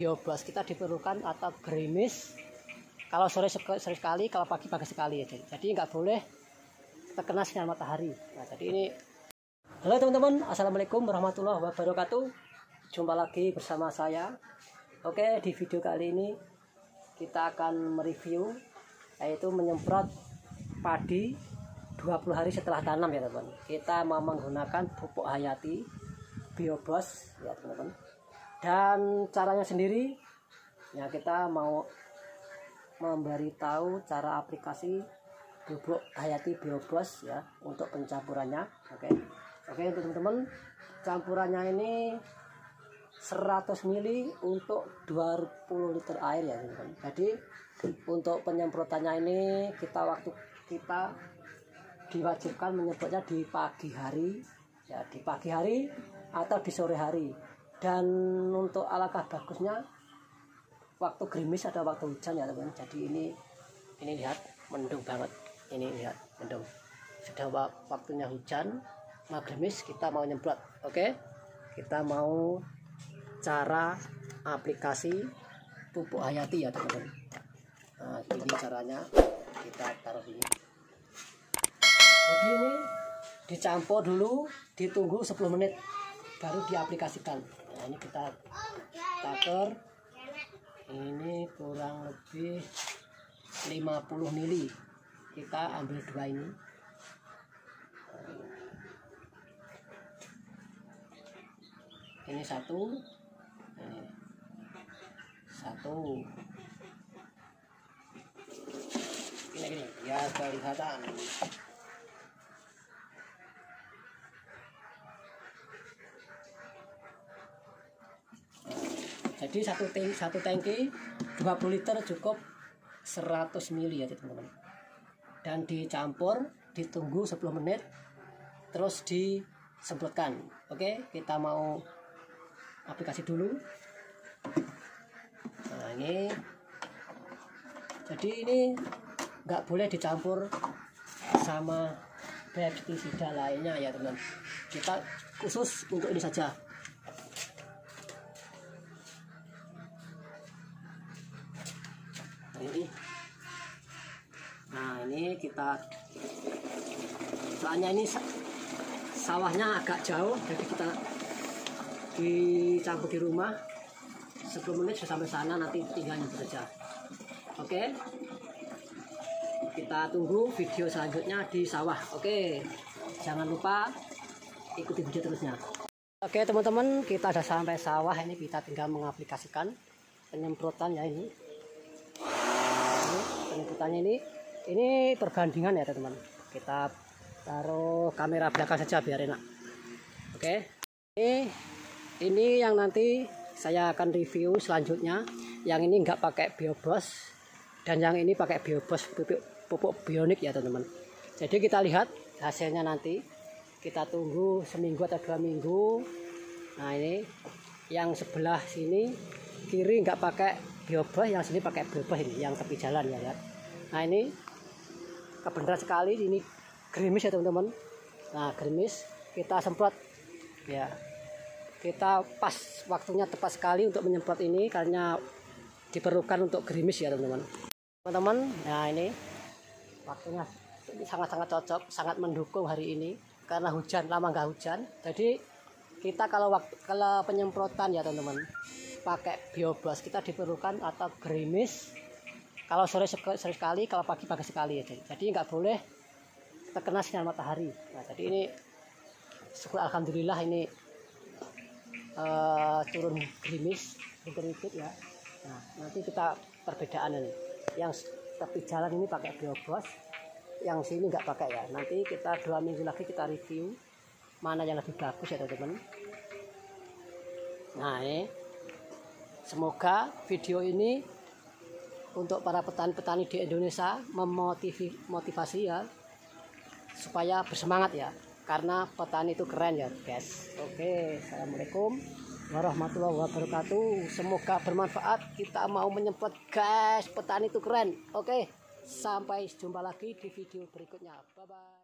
biobas kita diperlukan atau gerimis. Kalau sore sekali kalau pagi pagi sekali ya jadi nggak boleh terkena sinar matahari. Nah jadi ini halo teman-teman. Assalamualaikum warahmatullahi wabarakatuh. Jumpa lagi bersama saya. Oke di video kali ini kita akan mereview yaitu menyemprot padi 20 hari setelah tanam ya teman kita mau menggunakan pupuk hayati biobos ya teman-teman dan caranya sendiri ya kita mau memberitahu cara aplikasi bubuk hayati biobos ya untuk pencampurannya oke? Oke teman-teman campurannya ini 100 mili untuk 20 liter air ya teman-teman. Jadi untuk penyemprotannya ini kita waktu kita diwajibkan menyebutnya di pagi hari ya di pagi hari atau di sore hari dan untuk alangkah bagusnya waktu gerimis ada waktu hujan ya teman. Jadi ini ini lihat mendung banget. Ini lihat mendung. Sudah waktunya hujan mau gerimis kita mau nyemprot oke? Kita mau cara aplikasi pupuk hayati ya teman-teman. Nah ini caranya kita taruh ini jadi ini dicampur dulu ditunggu 10 menit baru diaplikasikan nah ini kita taker ini kurang lebih 50 mili. Kita ambil dua ini. Ini satu. Ini satu. Ini gini ya kelihatan jadi satu tank satu tangki 20 liter cukup 100 mili ya teman-teman. Dan dicampur ditunggu 10 menit terus disemprotkan. Oke kita mau aplikasi dulu. Nah ini. Jadi ini nggak boleh dicampur sama pestisida lainnya ya teman kita khusus untuk ini saja ini kita soalnya ini sawahnya agak jauh jadi kita dicampur di rumah. 10 menit sudah sampai sana nanti tinggal nyebut oke? Kita tunggu video selanjutnya di sawah. Oke? Jangan lupa ikuti video terusnya. Oke teman-teman kita sudah sampai sawah. Ini kita tinggal mengaplikasikan penyemprotan ya ini. Penyebutannya ini ini perbandingan ya teman-teman. Kita taruh kamera belakang saja biar enak. Oke. Ini ini yang nanti saya akan review selanjutnya. Yang ini enggak pakai biobos dan yang ini pakai biobos pupuk, pupuk bionik ya teman-teman. Jadi kita lihat hasilnya nanti. Kita tunggu seminggu atau dua minggu. Nah ini yang sebelah sini kiri enggak pakai biobos yang sini pakai biobos ini yang tepi jalan ya lihat nah ini kebenaran sekali ini gerimis ya teman-teman. Nah gerimis kita semprot. Ya kita pas waktunya tepat sekali untuk menyemprot ini karena diperlukan untuk gerimis ya teman-teman. Teman-teman nah ini waktunya sangat-sangat cocok sangat mendukung hari ini karena hujan lama nggak hujan. Jadi kita kalau waktu kalau penyemprotan ya teman-teman pakai biobas kita diperlukan atau gerimis kalau sore sore sekali kalau pagi pagi sekali ya jadi nggak boleh terkena sinar matahari. Nah jadi ini syukur alhamdulillah ini uh, turun gerimis sedikit ya. Nah nanti kita perbedaan ini. Yang tepi jalan ini pakai biobos yang sini nggak pakai ya. Nanti kita dua minggu lagi kita review mana yang lebih bagus ya teman-teman. Nah ini semoga video ini untuk para petani-petani di Indonesia memotivasi ya supaya bersemangat ya. Karena petani itu keren ya guys. Oke assalamualaikum warahmatullahi wabarakatuh. Semoga bermanfaat. Kita mau menyempet guys petani itu keren. Oke sampai jumpa lagi di video berikutnya. Bye bye